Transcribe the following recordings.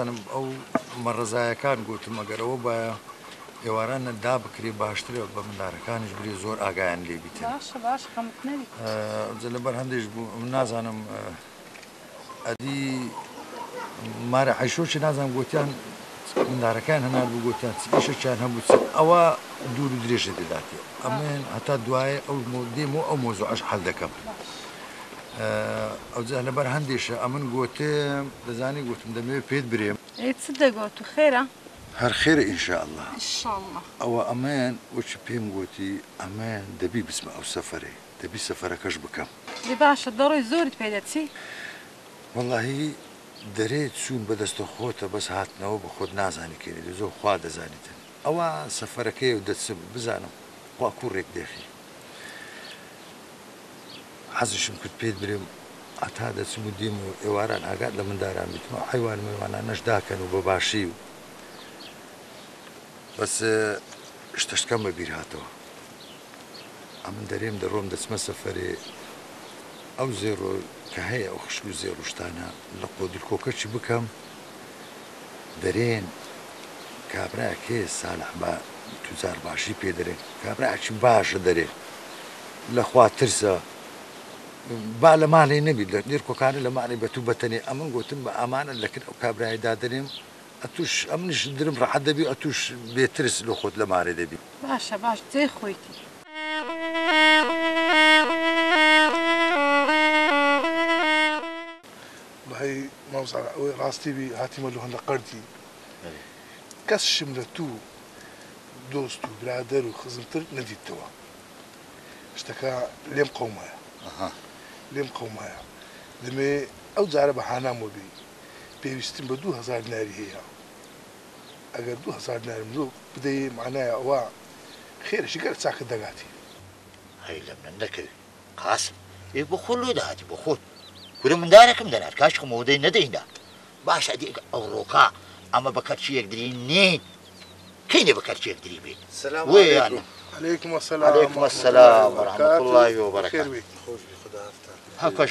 نازانم ئەو مەڕزایەکان گوتم ئەگەرەوە بە ئێوارانە دا بکری باشترە بە مندارەکانش بری زۆر ئاگایان لێ بیتن. باشە باش خەمت نەوی جە لەبەر هەندێش بوو نازانم ئەدی مارە عیشۆچی نازانم گوتیان مندارەکان هەنار بوو گوتیان ئیشەکیان هەبوو ئەوە دوور درێژە دەداتی ئەمێن هەتا دوایە ئەو دێم و ئەو مۆزۆ ئەش حەل دەکەم. ئەو جا لەبەر هەندێشە ئەمن گوتێ دەزانی گوتم دەمەوێت پێت برێم. دەگوت؟ و خێرە؟ هەر خێرە ئینشاءله ئەوە ئەمەیان وچ پێم گوتی ئەمەیان دەبی بسمە ئەو سەفرێ دەبی سەفەرەکەش بکەم. باشە دەڕۆی زۆرت پێدەچی واللهی دەرێت چوون بەدەستە خۆتە بەس هاتنەوە بە خۆت نازانی کردی زۆر خوا دەزانیتن. ئەوە سەفەرەکەی و دەچم بزانم خوا کوڕێک دێخی. حەزشم کرد پێت برێم ئەتا دەچم و دیم و ئێواران ئاگات لە منداران بیتمە. حیوان میوانە نەشداکەن و بە باشی و. بەس شتشتەکەم بە بیر هاتەوە. ئەمن دەرێم دەڕۆم دەچمە سەفرێ ئەو زێڕۆ کە هەیە ئەو خشک و زێڕشتانە لە قۆدرکۆکەچی بکەم؟ دەرێن کابرا کێ ساڵح بە توزار باشی پێ دەرێ کابراچی باشە دەرێ لەخوا ترسە با لە ماڵی نەبی لە نێر کۆکانە لە ماڵی بەتوو بەتەنێ. ئەمن گوتم بە ئامانە لەکرد ئەو کابراایدا دەرێم ئەتوش ئەمنش درم ڕحەت دەبی ئەتوش بێترس لە خۆت لە مارێ دەبی. باشە باش جێ خۆیتی. بەهی مامزار ئەوەی ڕاستی بی هاتیمە لە هەندە قەردی کەس شم لە تو دۆست و برادەر و خزمتر نەدیتەوە. شتەکە لێم قومایە لێم قومایە. دەمێ ئەو جارە بە حانامۆ بی پێویستیم بە دو هزار ناری هەیە. ئەگەر دو هزار نارم لۆ بدەی معنایە ئەوە خێرشی گەر چاکە دەگاتی. هەی لە من نەکەوی قاسم ێ بۆ خۆ لۆ داهاتی بۆ خۆت. کورە مندارێکم دەنات کاش خمەوەدەی نەدەیندا باشە دیێک ئەو ڕۆکا ئەمە بە کەرچیەک دری نین. کەینێ بە کەرچێک دری بێت؟ وێیان. عليكم السلام عليكم السلام ورحمة الله وبركاته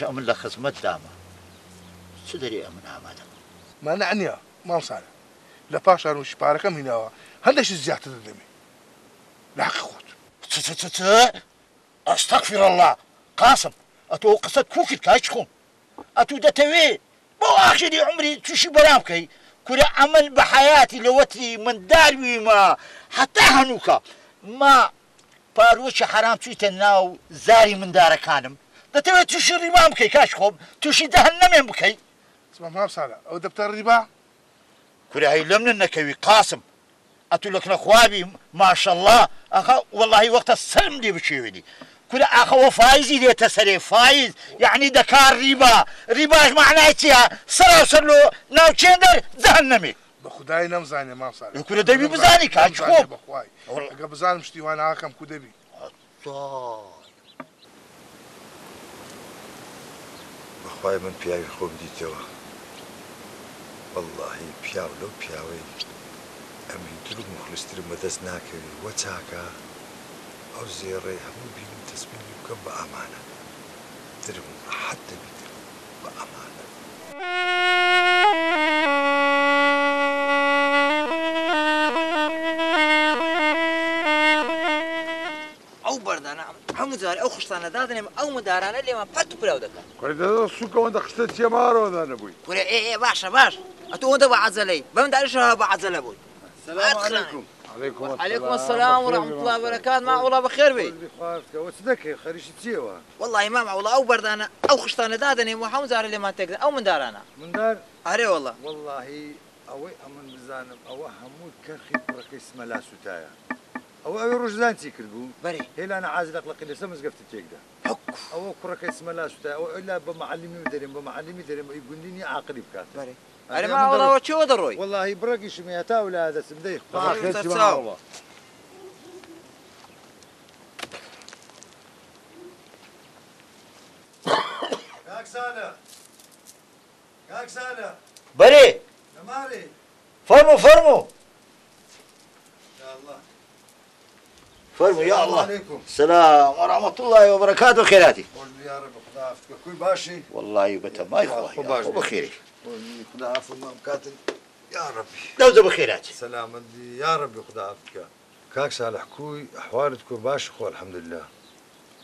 ئەمن لە خزمەت دامە چ دەری ئەمن ئامادە ما نعنیە مامسانە لە پاشان و شپارەکەم هیناوە هەندێکی زیاتر دەدەمێ لە حەقی خۆت ئەستەغفر الله. قاسم خۆم ئەتو دەتەوێ بۆ ئاخری عمری تووشی بەرام بکەی کورە ئەمل بە حیاتی لە وەتری من دارویمە حتا هەنووکە ما پارۆکی حرام چویتە ناو زاری مندارەکانم دەتەوێت تووشی ڕیمان بکەی کاش خۆم تووشی دەهن نەمێن بکەی مامسانە ئەو دەبتە ڕیبا کورایی لەم نەکەوی قاسم. ئەتو لەکنە خوابی ماشەله ئەخە واللهی وەختە سلم لێ بچێوێنی کورە ئاخەوە فایزی دێتە سەرێ فایز. یعنی دەکار ریبا. ریباش معنای چیە سەر سەر لۆ ناوچێندەر جەهن نەمێ بە خدای نەمزانێ مامسانە کورە دەبی بزانی کاچ خۆم بەخوای ئەگە بزانم شتیوان ئاکەم کو بەخوای من پیاوی خۆم دیتەوە. واللهی پیاو لەو پیاوەی ئەمین تر و مخلستر مەدەست ناکەوی وە چاکە ئەو زێڕێ هەموو بینم تەسبیلی بکەم بە ئامانە. ترم ڕحەت دەبیت بە ئەمانە هەموو جار ئەو خشتانە دادنێم ئەو مدارانە لێمان پەت پراو دەکەن سوکەوەندە خستە چێمارۆدا نەبووی کورێ ئێ ئێ باشە باش. ئەتۆ ئەوەندە بە عەزەلەی بەم داریشەوە بە عەزەلە بووی. عليكم السلام. ورحمة الله وبركاته ما والله بخير بي دەکەی خەریشی چیەوە؟ والله إمام والله أو بردانة أو خشتانة دادني وحوم زار اللي ما تقدر أو من دارانا مندار؟ أري والله. واللهی ئەوەی ئەمن بزانم ئەوە هەموو کەرخی کوڕەکەی سمەلا سوتایە ئەوە ئەوی ڕژدانچی کردبوو بەری هێلانە عازلق لە قلسە مزگەفت تێکدا ئەوە کوڕەکەی سمەلا سوتای ئەوە ئەلا بە معلیمی دەرێن بە معلیمی دەرێن ئەی گوندینی عاقلی بکات بەری أري ما والله وشو دروي والله بڕێکی شمیێتا و لا دەسم دەی تساو. کاکسانە کاکسانە بەرێ لەماڵی فەرمو فەرمو الله. فەرمو یا الله. عليكم. سلام ورحمة الله وبركاته خيراتي. يا رب خدا كل باشي؟ والله بتماي خواهي خو باش خو بخيري قول خدا عافو ما مكاتل يا ربي. دەوزە بەخێراتی سلامت بی یا ربی خدا کاک ساڵح کوی ئەحوالت کو باش خۆ الحەمدلله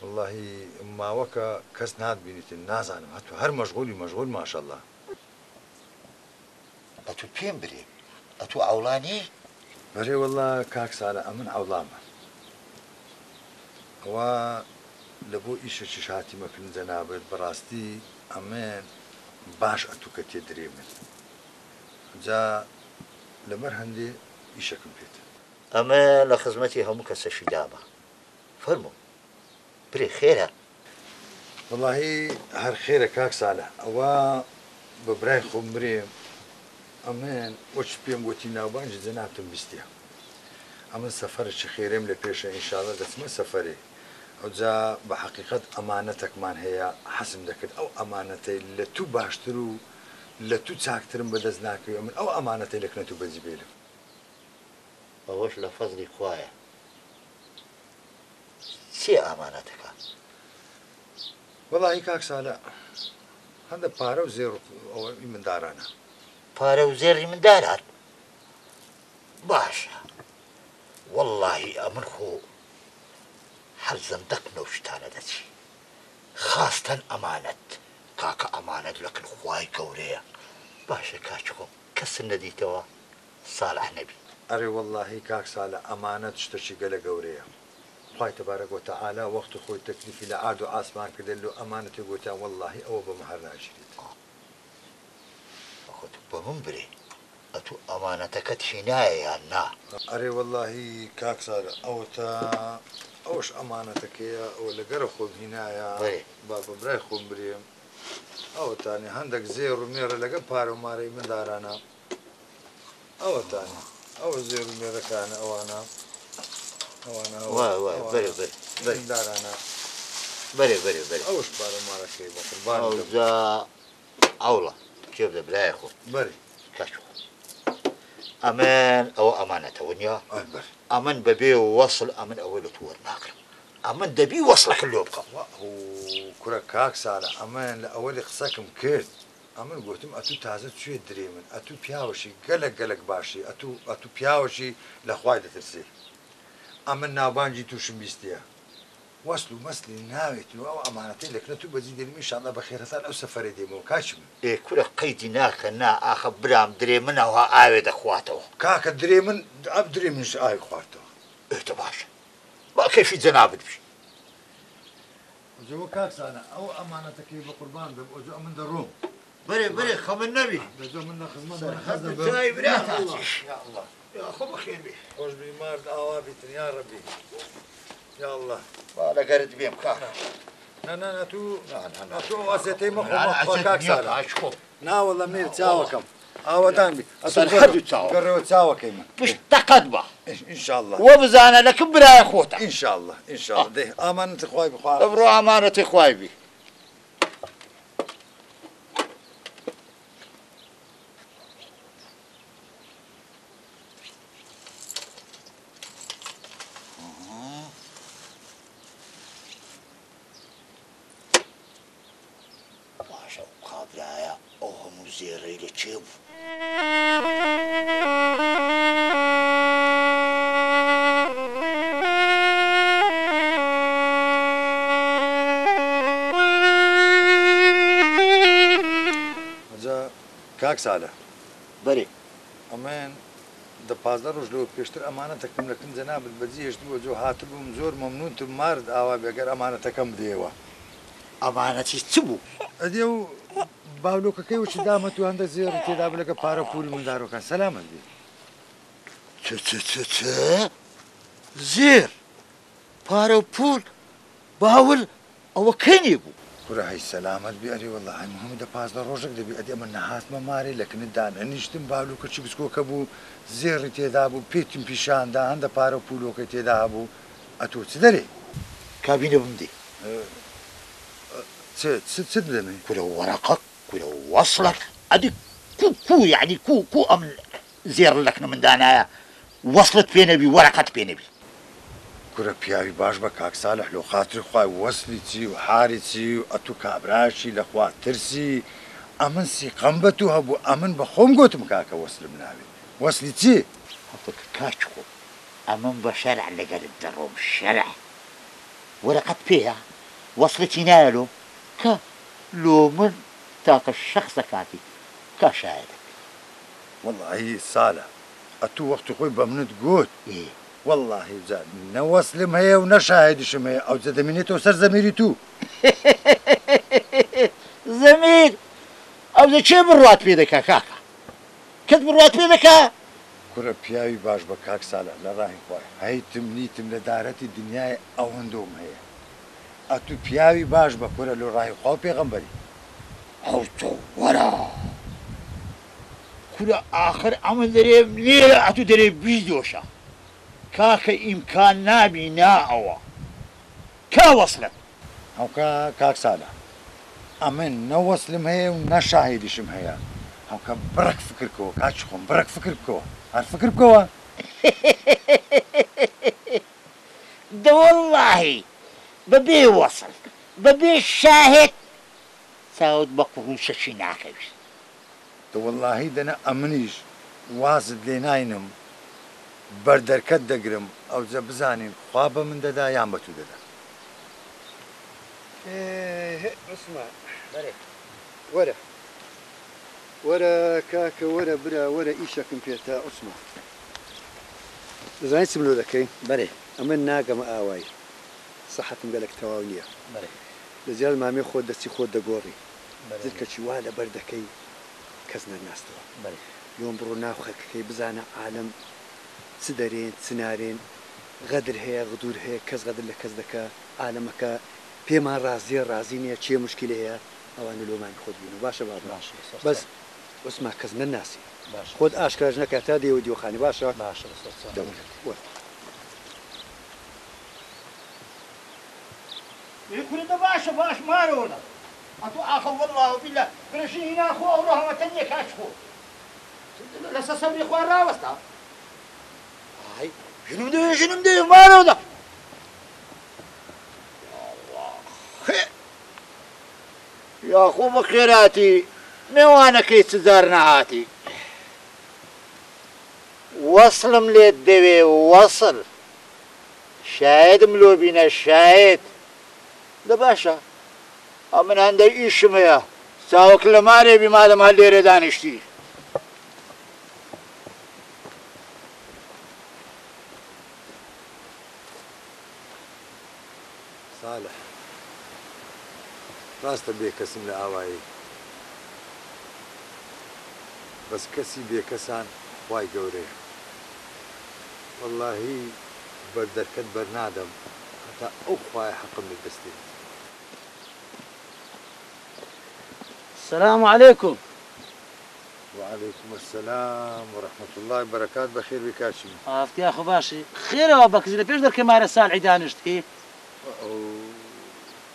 واللهی ماوەکە کەس ناتبینیتن نازانم هەتو هەر مەشغولی مەشغول ماشەله ئەتو پێم برێ ئەتو ئەوڵانی بەرێ والله کاک ساڵە ئەمن ئەوڵامە ئەوە لە بۆ ئیشەکی شاتیمەکردن جەنابێت بەڕاستی ئەمێن باش ئەتوکە تێ درێ من جا لەمەەر هەندێ ئیشەکەم پێێت ئەمە لە خزمەتی هەموو کەسەشی دابە. فەرمو برێ خێرە. واللهی هەر خێرە کاک ساڵە. ئەوە بە برای خۆم برێم ئەمێن وەچ پێم وتی ناوبانجی جەناتم بیستە ئەمن سەفرە خێرم لە پێشە ئینشاالە دەچمە سەفرێ ئەوجا بە حقیقت ئەمانەتەکمان هەیە حەسم دەکرد. ئەو ئەمانەتەی لە تو باشتر و لە تو چاکترم بەدەست ناکەوی من ئەو ئەمانەتەی لەکنێت و بەجی بێلم ئەوەش لە فەزلی خوایە. چێ ئامانەتەکە وڵی کاک ساالە هەندە پارە و زێر ئەوە مندارانە پارە و زێری منداران باشە. واللهی ئەمن خۆ حەزم دەکنەوە شتانە دەچی خاستن ئەمانەت کاکە ئەمانەت لەکن خوای گەورەیە باشە کاچخۆم کەسن نەدیتەوە ساڵح نەبی ئەرێ واللهی کاک ساالە ئەمانەت شتەشی گەلە گەورەیە خی تبارە گۆتە ئالا وەخت خۆی تەکلیفی لە ئاد و ئاسمان کردن لە ئەمانەتی گوتیان واللهی ئەوە بە مەهر ناژیت خۆت بە من برێ ئەتو ئەمانەتەکەت هینایە یان نا ئەرێ واللهی کاک ساالە ئەوە تا ئەوش ئەمانەتەکەیە ئەو لەگەرە خۆم هینایە با بەبرای خۆم برێم ئەوتانێ هەندێک زێ ڕومێرە لەگە پارۆمارەی مندارانە ئەوتانە ئەو زێ ڕومێرەکانە ئەوانە. ئەوانەدارانە بەێ بەێ بەێ ئەوش پارۆمارەکەی بە قوربانجا ئەوڵە کێ دەبرای خۆ؟ بەری کاش ئەمێن ئەوە ئەمانەتەوە نییە بەر ئەمن بەبێ وەصل ئەمن ئەوە لە تووە ناکرم. ئەمن دەبی وەصلەکە لۆ بکەم. کورە کاک ساە ئەمەیان لە ئەوەی قسەکم کرد. ئەمن گوتم ئەتوو تازە توێ درێ من؟ ئەتوو پیاوەشی گەلک گەلک باشی ئەتوو ئەتوو پیاوەشی لە خوای دەترسی ئەمن ناوبانجی تووشم بیستە وەست و مەسلی ناوێت و ئەو ئەمانەتی لەکنە تو بەجی دەرمی شانە بە خێرەتان ئەو سەفرە دێمەوە. کاچم. ئێ کورە قەیدی ناکە نا ئاخە برام درێ منەوە ئاوێ دەخواتەوە. کاکە درێ من ئەب درێ منش ئاوی خواردەوە ئێتە باشە با کەفی جەنابت بشی جەوە کاکسانە ئەو ئەمانەتەکەی بە قوربان دەم ئۆجو ئەمن دەڕۆم بەرێ بەرێ خەمن نەبی. دەجۆ من لە خزمەت چای برا. خۆ بەخێر بێ. خۆش بیمار ئاوا بیتن یا ڕەبی الله. با لەگەرت بێم کاک نه نه نه تو نه، نه، نه. تو ئەسێتەی مەخۆ کاک ساڵە خۆ ناوەڵە مێر چاوەکەم ئاوەدان بی سەر هەردوو چاوە. گەڕێەوە چاوەکەی من پشت تەقەت بە ئینشاءله وە بزانە لەکەم برایە خۆتە ئینشاءله ئینشاءله دێ ئامانەتی خوای بخوا ئەبڕۆ ئامانەتی خوای بی باشە زێڕەی لە چێ بوو؟ جا کاک ساڵە بەرێ. ئەمێن دە پازدە ڕۆژ لەوە پێشتر ئەمانەتەکەم لەکن جەنابەت بەجی هێشتووە جۆ هاتر بووم زۆر مەمنونتم مارد ئاوا بێگەر ئەمانەتەکەم بدێەوە ئەمانەتی چ بوو؟ ئەدێ و Pavlo, kako je dama tu onda zero, ti je da bila para pul mu daro ka salama bi. Çı çı çı çı. Zir. Para pul. Bavul. Ava keni bu. Kurahi selamet bi ari vallahi Muhammed pazda rojak da bi adi ama nahas ma mari lakin dan eniştim bavlu kaçı biz koka bu zir ti da bu petim pişan da anda para pul o ti da bu atu sidari. Kabine bundi. Çı çı çı demek. Kula varakak. وەرەقە کورە وەصلك ئەدی کو کو یعنی کو کو ئەم زێر لەکنە مندانایە وەصلت پێ نەبی وەرەقەت پێ نەبی کورە پیاوی باش بە کاکسالح لە خااتری خخوای وەسلی چی و حاری چی و ئەتو کابراشی لەخوا ترسی ئەمن سیقەم بە تو هەبوو ئەمن بە خۆم گوتم کاکە وەسلم ناوێت وەسلی چی هەڵتەکە کاچکۆ ئەمن بە شەرع لەگەرت دەڕۆم شەرع وەرەقەت پێە وەصلەتی نایلۆ کە لۆ من تاکە شەخصە کاتی کا شایدە والله ساڵە ئەتو وەختی خۆی بە منت گوت ئێ والله جان نەوەسلم هەیە و نەشاهدیشم هەیە ئەو جە دەمێنێتەوە سەر زەمیری تو. زەمیر ئەو دە چێ بڕات پێ دەکا کاکە کەت بڕات پێ دەکا کورە پیاوی باش بە کاک ساڵە لە ڕای خۆی هەیتم نیتم لە دارەتی دنیای ئەو هەندۆم هەیە ئەتو پیاوی باش بە کورە لە ڕای خۆ پێغەمبەری ئەو تۆ وەرە کورە ئاخر ئەمە دەرێ لێرە ئەتو دەرێ بی دۆشە کاکە ئیمکان نابی نا ئەوە کا وەصلت هەوکە کاک ساڵە ئەمن نەوەسلم هەیە و نەشاهدیشم هەیە هەوکە بڕک فکرکەوە کاچ خۆم بڕک فکر بکەوە هەر فکر بکەوە دەوەڵی بەبێ وەصل بەبێ شاهێت چاوت بە قوڕوشەشی ناکەویست دەوەڵاهی دەنە ئەمنیش وازت لێ ناینم بەردەرکەت دەگرم ئەو جە بزانین خوا بە من دەدا یان بە تو دەدا. وەرە. وەرە کاکە وەرە برا وەرە ئیشەکەم پێتا عوسمان دەزانیت چم لۆ دەکەی؟ بەێ ئەمە ناگەمە ئاوای. سەحەتم گەلک تەواو نییە. بەێ لەجیال مامی خۆت دەستی خۆت دەگۆڕی. زرکەچی وا لە بەر دەکەی کەس نەناستەوە. لۆم بڕۆ ناو خەکەکەی بزانە عالم چ دەرێن چنارێن غەدر هەیە غدور هەیە کەس غەدر لە کەس دەکە. عالمەکە پێمان ڕازیە ڕازی نییە چیە مشکل هەیە ئەوانە لۆمانی خۆت بین و باشە با باش بەس وسما کەس نەناسی. خۆت ئاشکراژ نەکات تا دێوە دیوخانی. باشە. باش وەرە كل باشا باش ما رونا أتو آخر والله بالله برشي هنا أخو أو رحمة تانية كاشخو لسا سمي إخوان راوستا. هاي شنو ده شنو ده ما رونا يا أخو بخيراتي موانا كي تزارنا هاتي وصلم لي الدوي وصل. شاهد ملوبينا شاهد. لە باشە ئەو من هەندەی ئیشمەیە چاوەک لە مارێ بیمادەم هەر لێرە دانیشتی ساڵح ڕاستە بێکەسم لە ئاوایی. بەس کەسی بێکەسان وای گەورەیە. واللهی بەردەرکەت بەرنادەم. هەتا ئەو خوای حەقم لە السلام عليكم. وعليكم السلام ورحمة الله وبركاته. بخير بكاشم عرفت يا أخو باشي؟ خير يا بكز لبيش در كمارة سال عيدانشتكي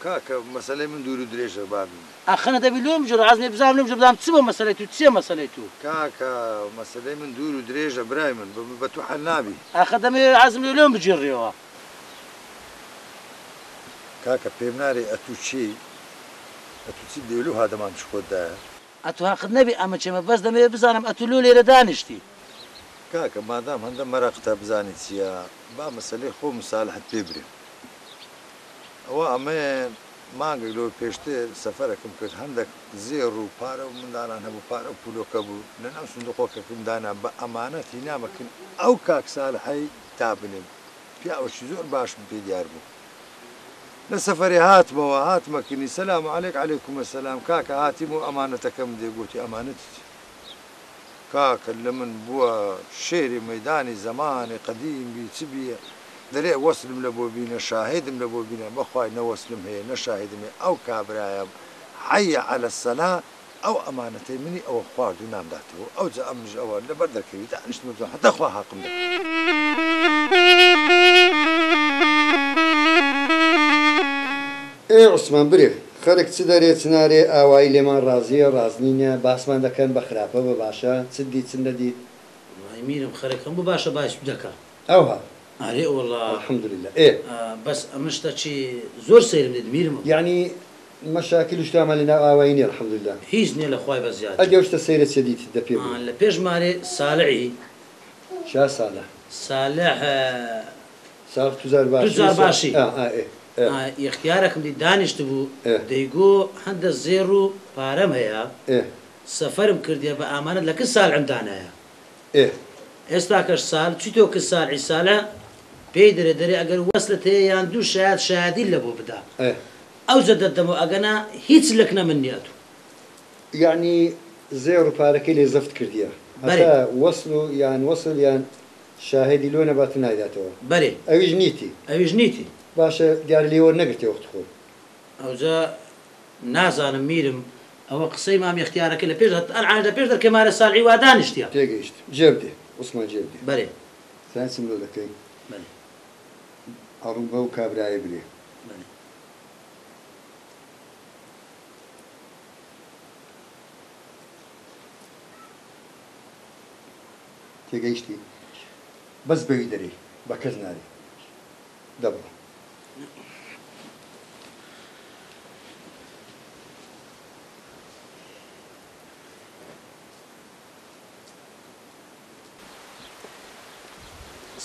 کاکە مەسلەی من دوور و درێژە بابی أخنا دبي لوم جر عزمي بزام لوم جبدام تسمى مسألة تو تسمى مسألة تو. کاکە مەسلەی من دوور و درێژە برای من بە- بە تو حەل نابی أخا دمي عزمي لوم بجريوا کاکە پێم نارێ ئەتو چی ئەتو چی دێلو هادەمان شخۆتدایە اتو هاخد نبي اما چما بس دمي بزانم اتو لولي لدانشتي کاکە مادام هەندە مەرەقتا بزانیت چییە؟ با مەسلەی خۆ مساالحت پێ برێ. ئەوە ئەمە مانگە لۆ پێشتر سەفەرەکەم کرد. هەندێک زێڕ و پارە و منداڵان هەبوو پارە و پولۆکە بوو. لە ناو سندخۆکەکەم دانا بە ئەمانەتی نامەکن. ئەو کاکسال حی تا بنێم. پیاوەشی زۆر باشم پێ دیار بوو. لە سەفری هاتمەوە هاتمەکردنی سەسلام عليك. عليكم السلام. کاکە هاتیم و ئەمانەتەکەم دێگوتی ئەمانەت کاکە لە من بووە شێری مەدانی زمانی قەدیمی چ بیە دەرێ وەسلم لە بۆ بینە شاهدم لە بۆ بینە بەخوای نەوەسلم هەیە نەشاهدمێ ئەو کابراایە حەیە على السەلا ئەو ئەمانەتەی منی ئەوە خوارد و نامداتەوە ئەو جا ئەمژ ئەوە لەبەر دەکەوی دانیشتم هەتەخوا حاقم ئێ عوسمان برێ خەرک چ دەرێت چنارێ ئاوای لێمان ڕازیە ڕازنینە باسمان دەکەن بە خراپە بە باشە. چدی چن دەدیت میرم خەرەکەم بۆ باشە باش دەکە ئەوها. ئارێ وڵە حمدلله ئێ. بەس ئەمشتا چی؟ زۆر سرم لێت میرم. یعنی مەشاکل شتامە لە ناوەی نیە الحمدلله. هیچ نیە لە خخوای بە زیاد. ئەگەشتە سەیرە چدیت دەپێ لە پێشمارێ ساڵعی شا ساە ساە ساڵ باشی. ئێ یختیارەکەم دی دانیشت بوو. دەیگۆ هەندە زێر و پارەم هەیە. سەفرم کردیە بە ئامانەت لە کە ساڵ ئەمدانایە ئێ ئێستا کەش ساڵ چیتۆ کە ساڵی ساڵە؟ پێی دەرێ دەرێ ئەگەر وەسلت هەیە یان دوو شاید شادی لە بۆ بدا. ئەو زەدەدەمە ئەگەنا هیچ لەکنە من نیات یعنی زێر و پارەکەی لێ زەفت کردیە. بەێ. وەصل و یان وەصل یان شاهدی لۆ نەبات نایداتەوە. بەرێ. ئەویش نیتی. ئەویش نیتی. باشە دیار لێوە نەگرتی وەخت خۆ ئەوجا نازانم میرم ئەوە قسەی مام اختیارەکە لە پێش ئەعاە پێش دەکەمارە ساڵی وا دانیشتیا تێگەیشت. جێبدێ وسمان جێبدێ بەرێ سانسم لۆ دەکەی بەێ ئەڕوو بە و کابرایە برێ. بەێ تێگەیشتی. بەس بەوی دەری بە کەس ناری دەبڕ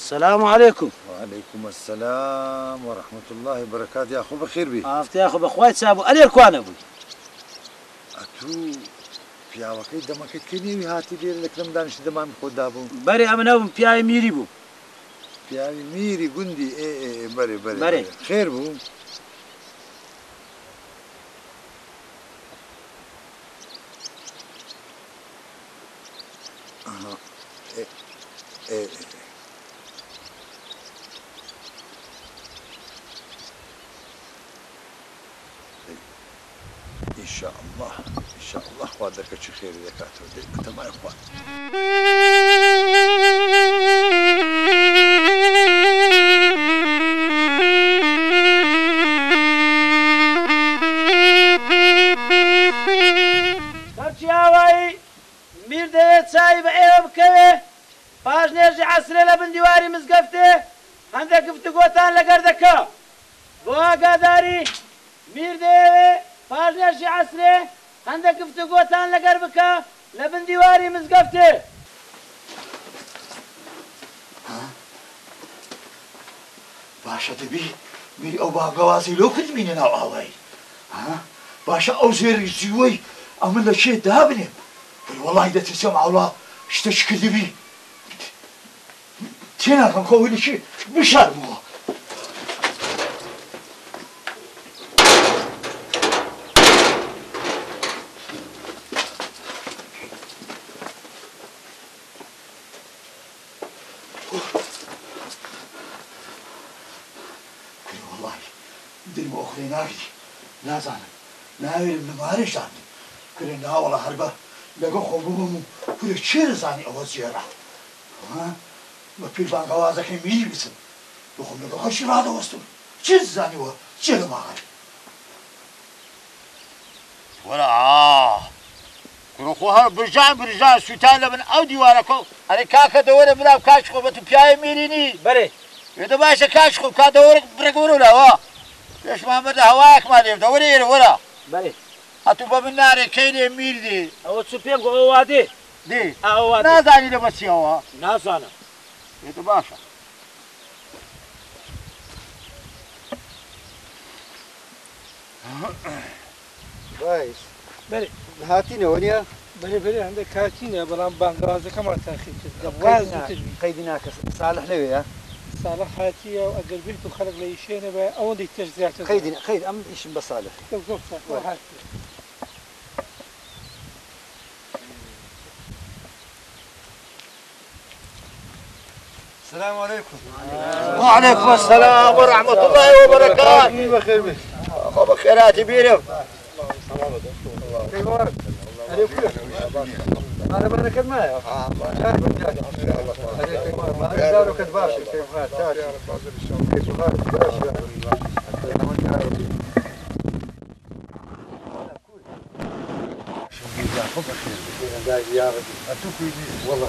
السلام عليكم. وعليكم السلام ورحمة الله وبركاته. يا أخو بخير بي. ئافتی خۆ بەخوای چابوو ئەلێر کوانە بووی أتو پیاوەکەی دەمەکەت کردنیوی هاتی لێر لەکرم دانیش دەمان خۆدا بوو بەرێ ئەمە نەبم پیاوی میری بوو. پیاوی میری گوندی. بەرێ بەرێ. خێر بوو؟ خێری دەکاتەوە دەی بتەمای خوا سەرچیاوایی میر دەوێت چای بە ئێوە بکەوێ پاش نێژی عسرێ لە بندیواری مزگەفتێ هەندێک گفتگۆتان لەگەر دەکە بۆ ئاگاداری میر دەوێ پاش نێژی عسرێ هەندێک گفتگۆتان لەگەر بکە لە بندیواری مزگەفتێ باشە دەبی میری ئەو باگەوازی لۆ کردبینە ناو ئاوایی ها؟ باشە ئەو زێری زیوەی ئەمە لە شێ دابنێم؟ وەڵی دەترسم ئاوڵا شتەش کردبی تێناکەم خۆی لەشێ بشارمەوە وڵی دل بۆ خوێ ناوی نازانم. ناوێرم لە مارێشان کرێ ناوەڵە هەربە. لەگە خۆ ببم و کورێ چێ دەزانی ئەوە زیێرا؟ بە پیربانگەوازەکەی میری بچم. بخۆم لەگە خۆشی ڕادەوەستم چێ زانیوە چێ لە ماغی وەرە کوڕخۆ هەر برژان برژان سووتان لە من ئەو دیوارەکە ئەرێ کاکە دەوەرە براو کاچ خۆ بە تو پیاوی میرینی. بەرێ. وێدە باشە کاچ خۆ کا دەوەرە برەگەورەوە بەدە هەوایەکمان لێم دەوەرە ئێرە وەرە بەرێ هەتوو بە من نارێکەی لێ میر دی ئەوە چ پێم گۆ ئەو وادێ دی ئەو وادێ نازانی لە بەچیەوە نازانم. وێدە باشە باش بەرێ هاتینەوە نیە بەێ بەێ هەندێک کاتینە بەڵام بانگوازەکەمان تاخی قەیدی ناکەس ساڵح لەوەیە ساڵە حاتیە و ئەگەر بیت و خەرق لە یشێنە بە ئەوەندەی تێش زیاتر قەیدی قەید ئەم ئیشم بە ساڵح السلام عليكم. وعليكم السلام ورحمة الله وبركاته. بخير بك خۆ بە خێراتی بیرم أنا بنك معي دارك باشا كيف هات كيف هات والله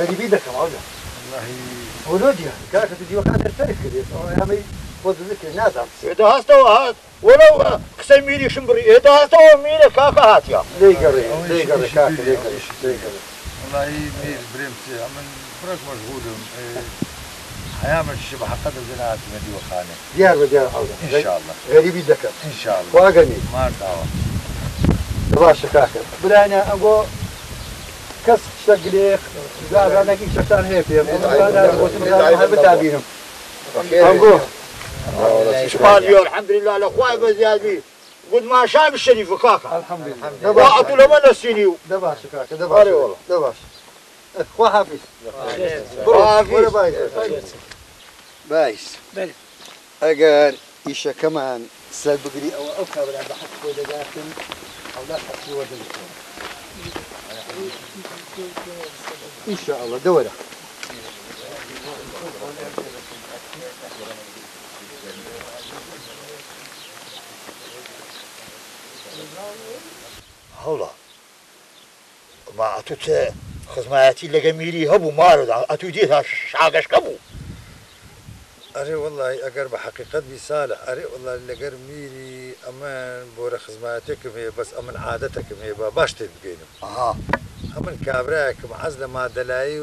غريبي لك معوجة ولوديا كانت تجي وقت الفرق يا مي خذ ذكر نازل وێدە هەستەوە هات وەرە قسەی میریشم بڕی ئێداتەوە میرە کاکە هاتیا لێگەڕێ لێگەڕێ کاکە لێگەڕێ لێگەڕێ والله مير بريمتي من برك مشغول حيامك شبه حقد الزنات مدي وخانه دیار بە دیار حەوڵە ان شاء الله غەریبی دەکەم ان شاء الله خواگەنی ما دعوه باشە کاکە برانە ئەگۆ کەس شتە گلێخ داگانێکی شتان هەیە پێم بتابینم ئەگۆ شپالیۆ الحەمدلله لە خوای بەزیادی گوت ماشای بشەریف کاکە الحەمدلله وعەتو لەمە نەسینی و دە باشە کاکە دە آره باشە والله. دە باش خوا حافظ حافظ. بڕۆ باش بله. ئەگەر ئیشەکەمان سەر بگری ئەوە ئەو کابرا بە حەق خۆی دەگاتن ئەولا حەقی وەردەگرن ئینشاءالله دەوەرە هەوڵە. ما ئەتو چێ خزمایەتی لەگە میری هەبوو مارەدا ئەتو دیێتا شاگەشکە بوو. أري والله أجر بحقيقة بسالة أري والله لقر ميري أمان بورا خزماتكم هي بس أمن عادتكم هي باش تبقينم ئاها. أمن كابراكم عزل ما دلاي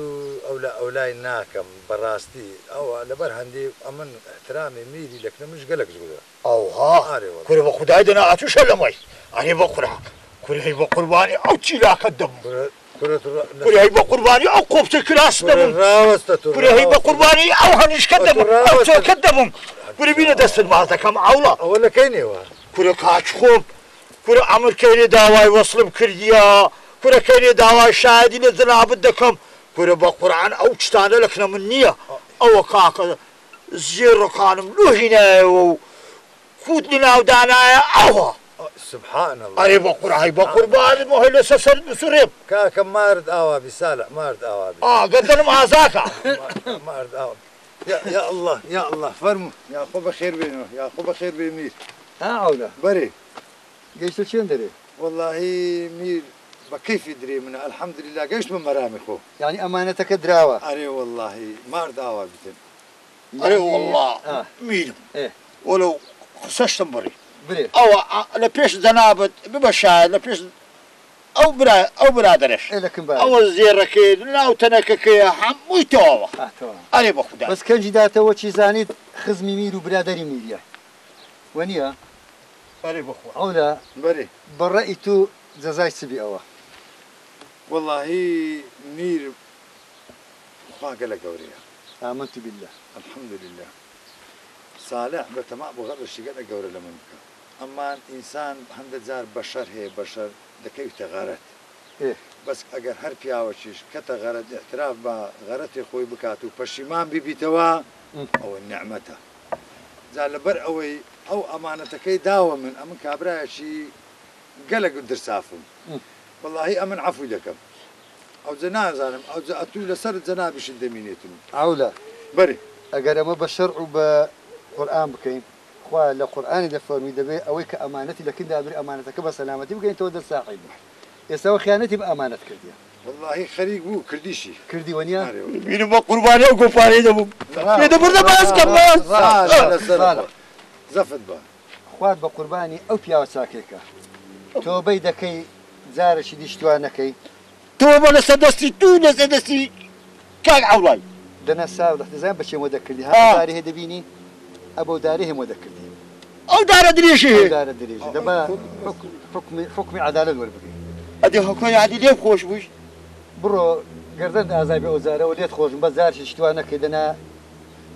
أولا أولاي ناكم براستي أو لبر هندي أمن احترامي ميري لكن مش قلق زغدا ئەوها. کورە بە خدای دەنا ئەتو شە لەمەی ئەێ بە قورا. چیلاکە دەم كرة كرة کوری بە قوربانی ئەو قۆپچە کراس دەبم راوستة کوری بە قوربانی ئەو هەنیشکە دەبم ئەو چۆکە دەبم کوری بینە دەستت باز دەکەم ئەوڵە أولا كيني وا. کورە کاچ خۆم کورە ئەمرکەینێ داوای وەسلم کردیا کورەکەینێ داوای شادی لە زنابت دەکەم کورە بە قورآان ئەو شتانە لەکنە من نییە ئەوە کاکە زێڕەکانم لۆژینایەوە و کووت لە ناودانایە ئەوە سبحان الله. ئەرێ بە قورعی بە قوربان مهی لە سەسەر بسوڕێم كاكا مارد آوا بسالة مارد آوا بي. ئاگەدەنم ئازاکە مارد آوا يا يا الله يا الله فرمو. يا خو بخير بينه يا خو بخير بمير ها عەولە بري. گەیشتە چێن دەرێ والله مير بكيف يدري من الحمد لله قيش من مرامي خو. یعنی ئەمانەتەکە دراوە أري والله مارد آوا بتن ئەرێ والله آه. میرم إيه. وەلو سەشتم بڕی جەنابەت ببە شاید لە پێش ئەو برا ئەو برادرش. ئێلەکەم با ئەوە زێڕەکەی ناو تەنەکەکەیە هەمووی تەواوە ئەرێ بە خوددا بەس کەنجی داتەوە چی زانیت خزمی میر و برادری میریە وەنیە ئەرێ بخۆ ئەولا بري. بەڕێی تو جەزای سبی ئەوە والله مير خواقة قوريا ئامنت بالله. الحمد لله صالح بتمام بغرر الشيء قال قوري لما ئەمان ئینسان هەندە جار بەشەر هەیە بەشەر دەکەوی تەغارەت. بەس ئەگەر هەر پیاوەچیش کە تەغارەت احتراف بە غەرەتی خۆی بکات و پەشیمان ببیتەوە ئەوە نعمەتە. جا لەبەر ئەوەی ئەو ئەمانەتەکەی داوە من ئەمن کابراایشی گەلک درسافم بەڵی ئەمن عفوی دەکەم. ئەو جە نازانم ئەو ئەتوی لەسەر جەنابیشن دەمینێتم. ئەولا. بەری. ئەگەر ئەمە بە شەر و بە قورآان بکەین خوا فەرمی دەبێت ئەوەی کە ئەمانەتی لە کندا بری ئەمانەتەکە بە سەلامەتی بگەین تۆ دەساحی ئێستاەوە خیانەتی بە ئەمانەت کردی والله خريق بو كرديشي. قوربانی ئەو گۆپارەی دەبووم لێدە بردە باز کەم باز لا لا لا. لا زفت با. خوات ئەو پیاوە چاکێکە تۆبەی دەکەی جارەشی دیشتوانەکەی تۆ بە لەسەر دەستی تو دەستی کاک ئەوڵای دەنە ساو دەزان بەچێ وە دەکردی آه. هەداری هێ دەبینی هێمە دەکردی ئەو دارە درێژی هەیە دارە درێژە دەبا حکمی- حکمی عدالت وەربگەی ئەدی هەکۆی عادی لێ خۆش بووش بڕۆ گردن ئازای بە ئۆزارەوە لێت خۆشم بە زارشی شتوانەکەی دەنا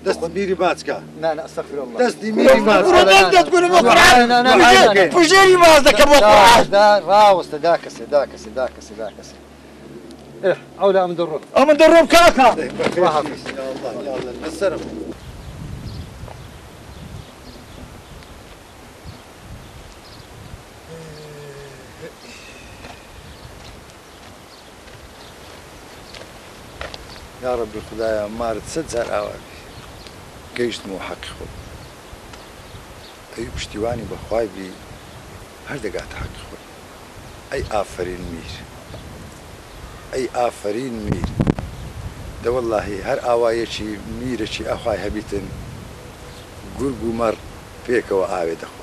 دست ميري باتكا نانە ئەستەغفر الله. دست ميري بڕۆ باتكا دەست دەتگوێنە بە نا- نا- نا- نا- نا- پژێری باز دەکەم بە قورآن دا ڕاوەستە دا کەسێ دا کەسێ دا کەسێ دا کەسێ ئەو لە ئەم دەڕۆ ئەمە دەڕۆم کاکە وحافظ يا الله يا الله. نسرم یاڕە بخدایە مارت سە جار ئاواکە گەیشتم و حەق خۆ ئەی پشتیوانی بەخوای بی هەردەگات حەق خۆ ئەی ئافرین میر. ئەی ئافرین میر. دەوەلهی هەر ئاوایەکی میرەکی ئەخوای هەبیتن گورگ و مەڕ پێکەوە ئاوێ دەخۆ.